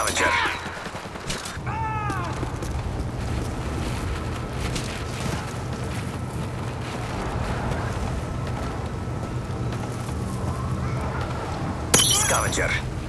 Скавенджер. Скавенджер.